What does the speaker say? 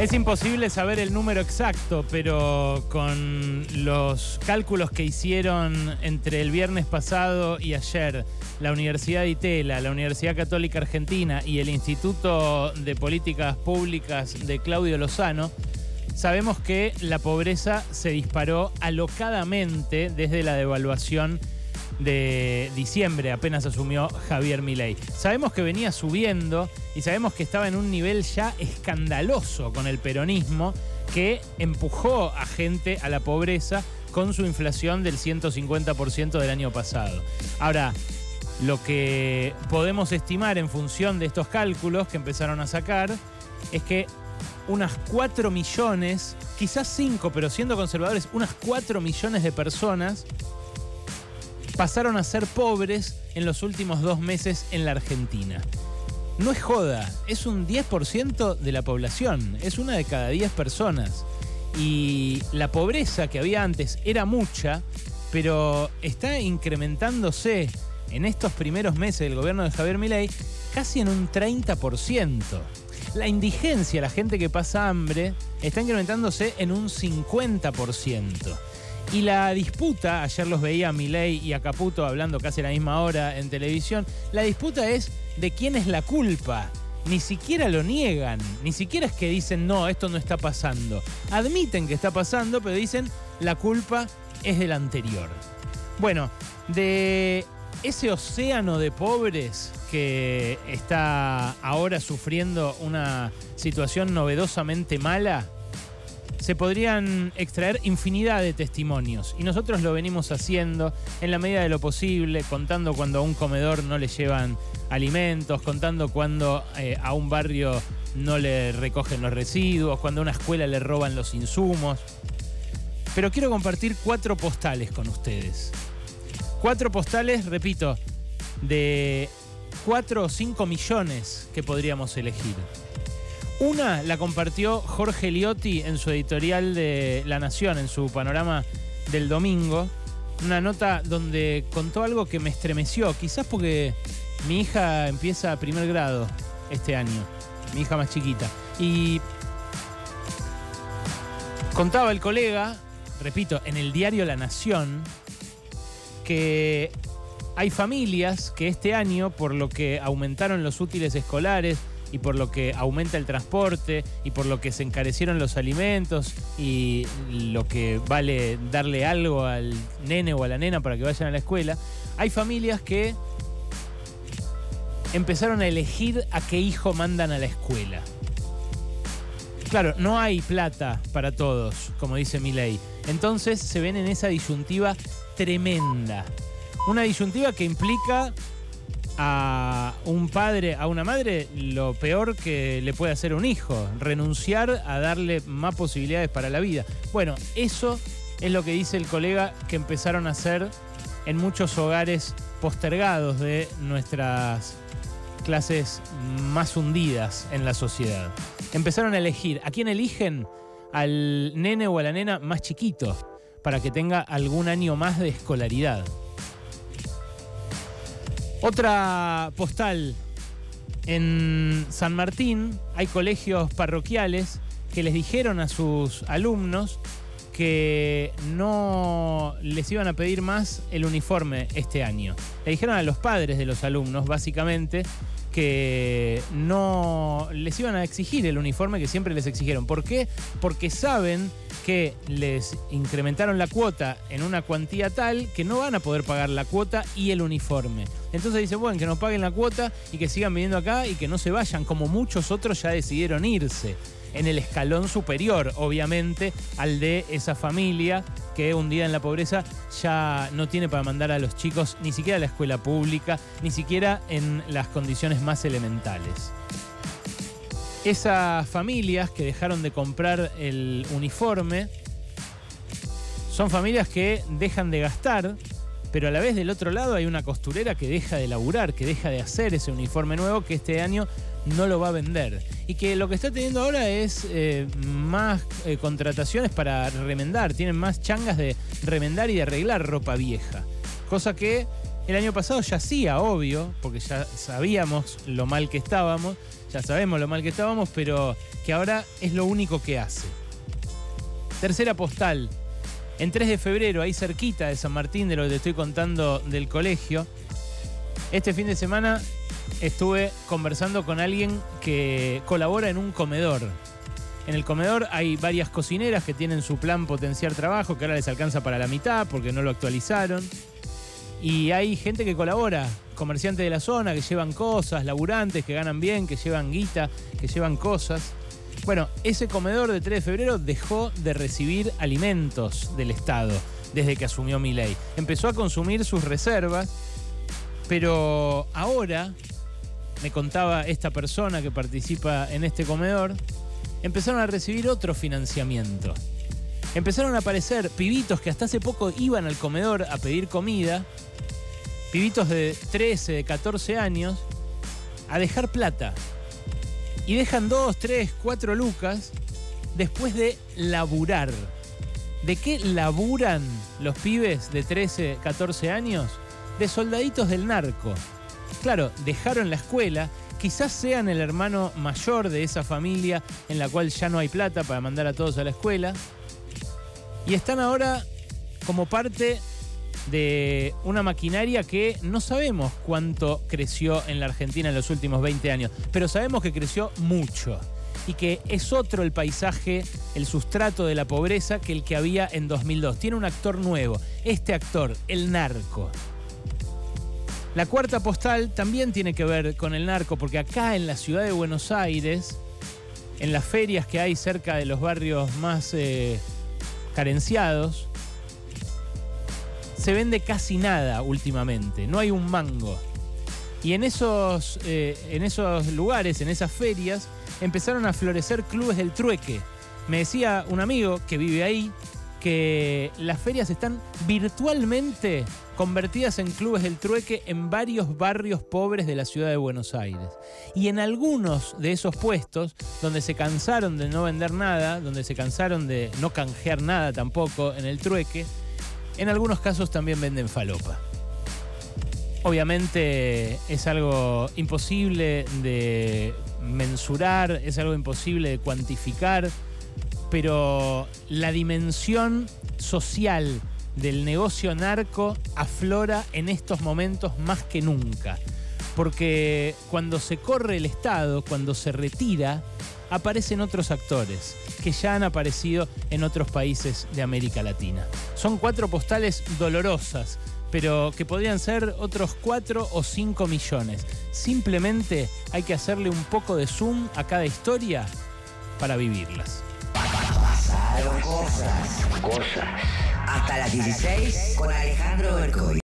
Es imposible saber el número exacto, pero con los cálculos que hicieron entre el viernes pasado y ayer la Universidad de Itela, la Universidad Católica Argentina y el Instituto de Políticas Públicas de Claudio Lozano, sabemos que la pobreza se disparó alocadamente desde la devaluación de diciembre, apenas asumió Javier Milei. Sabemos que venía subiendo y sabemos que estaba en un nivel ya escandaloso con el peronismo que empujó a gente a la pobreza con su inflación del 150% del año pasado. Ahora, lo que podemos estimar en función de estos cálculos que empezaron a sacar es que unas 4 millones, quizás 5, pero siendo conservadores, unas 4 millones de personas pasaron a ser pobres en los últimos dos meses en la Argentina. No es joda, es un 10% de la población, es una de cada 10 personas. Y la pobreza que había antes era mucha, pero está incrementándose en estos primeros meses del gobierno de Javier Milei casi en un 30%. La indigencia, la gente que pasa hambre, está incrementándose en un 50%. Y la disputa, ayer los veía a Milei y a Caputo hablando casi a la misma hora en televisión, la disputa es de quién es la culpa. Ni siquiera lo niegan, ni siquiera es que dicen, no, esto no está pasando. Admiten que está pasando, pero dicen, la culpa es del anterior. Bueno, de ese océano de pobres que está ahora sufriendo una situación novedosamente mala, se podrían extraer infinidad de testimonios y nosotros lo venimos haciendo en la medida de lo posible, contando cuando a un comedor no le llevan alimentos, contando cuando eh, a un barrio no le recogen los residuos, cuando a una escuela le roban los insumos. Pero quiero compartir cuatro postales con ustedes. Cuatro postales, repito, de cuatro o cinco millones que podríamos elegir. Una la compartió Jorge Liotti en su editorial de La Nación, en su panorama del domingo. Una nota donde contó algo que me estremeció, quizás porque mi hija empieza a primer grado este año, mi hija más chiquita. Y contaba el colega, repito, en el diario La Nación, que hay familias que este año, por lo que aumentaron los útiles escolares, y por lo que aumenta el transporte y por lo que se encarecieron los alimentos y lo que vale darle algo al nene o a la nena para que vayan a la escuela, hay familias que empezaron a elegir a qué hijo mandan a la escuela. Claro, no hay plata para todos, como dice mi ley. Entonces se ven en esa disyuntiva tremenda. Una disyuntiva que implica a un padre, a una madre, lo peor que le puede hacer un hijo, renunciar a darle más posibilidades para la vida. Bueno, eso es lo que dice el colega que empezaron a hacer en muchos hogares postergados de nuestras clases más hundidas en la sociedad. Empezaron a elegir. ¿A quién eligen? Al nene o a la nena más chiquito, para que tenga algún año más de escolaridad. Otra postal. En San Martín hay colegios parroquiales que les dijeron a sus alumnos que no les iban a pedir más el uniforme este año. Le dijeron a los padres de los alumnos, básicamente, que no les iban a exigir el uniforme que siempre les exigieron. ¿Por qué? Porque saben que les incrementaron la cuota en una cuantía tal que no van a poder pagar la cuota y el uniforme. Entonces dicen, bueno, que nos paguen la cuota y que sigan viniendo acá y que no se vayan, como muchos otros ya decidieron irse en el escalón superior, obviamente, al de esa familia que un día en la pobreza ya no tiene para mandar a los chicos ni siquiera a la escuela pública, ni siquiera en las condiciones más elementales. Esas familias que dejaron de comprar el uniforme son familias que dejan de gastar, pero a la vez del otro lado hay una costurera que deja de laburar, que deja de hacer ese uniforme nuevo que este año no lo va a vender. Y que lo que está teniendo ahora es eh, más eh, contrataciones para remendar, tienen más changas de remendar y de arreglar ropa vieja. Cosa que el año pasado ya hacía, obvio, porque ya sabíamos lo mal que estábamos, ya sabemos lo mal que estábamos, pero que ahora es lo único que hace. Tercera postal, en 3 de febrero, ahí cerquita de San Martín, de lo que te estoy contando del colegio, este fin de semana estuve conversando con alguien que colabora en un comedor. En el comedor hay varias cocineras que tienen su plan potenciar trabajo, que ahora les alcanza para la mitad porque no lo actualizaron. Y hay gente que colabora, comerciantes de la zona, que llevan cosas, laburantes, que ganan bien, que llevan guita, que llevan cosas. Bueno, ese comedor de 3 de febrero dejó de recibir alimentos del Estado desde que asumió mi ley. Empezó a consumir sus reservas, pero ahora, me contaba esta persona que participa en este comedor, empezaron a recibir otro financiamiento. Empezaron a aparecer pibitos que hasta hace poco iban al comedor a pedir comida, pibitos de 13, de 14 años, a dejar plata. Y dejan 2, 3, 4 lucas después de laburar. ¿De qué laburan los pibes de 13, 14 años? De soldaditos del narco. Claro, dejaron la escuela, quizás sean el hermano mayor de esa familia en la cual ya no hay plata para mandar a todos a la escuela. Y están ahora como parte de una maquinaria que no sabemos cuánto creció en la Argentina en los últimos 20 años, pero sabemos que creció mucho y que es otro el paisaje, el sustrato de la pobreza que el que había en 2002. Tiene un actor nuevo, este actor, el narco. La cuarta postal también tiene que ver con el narco, porque acá en la ciudad de Buenos Aires, en las ferias que hay cerca de los barrios más eh, carenciados, se vende casi nada últimamente, no hay un mango. Y en esos, eh, en esos lugares, en esas ferias, empezaron a florecer clubes del trueque. Me decía un amigo que vive ahí que las ferias están virtualmente convertidas en clubes del trueque en varios barrios pobres de la ciudad de Buenos Aires. Y en algunos de esos puestos, donde se cansaron de no vender nada, donde se cansaron de no canjear nada tampoco en el trueque, en algunos casos también venden falopa. Obviamente es algo imposible de mensurar, es algo imposible de cuantificar, pero la dimensión social del negocio narco aflora en estos momentos más que nunca. Porque cuando se corre el Estado, cuando se retira, aparecen otros actores que ya han aparecido en otros países de América Latina. Son cuatro postales dolorosas, pero que podrían ser otros cuatro o cinco millones. Simplemente hay que hacerle un poco de zoom a cada historia para vivirlas. Pasaron cosas. Cosas. Hasta las 16 con Alejandro Bercoy.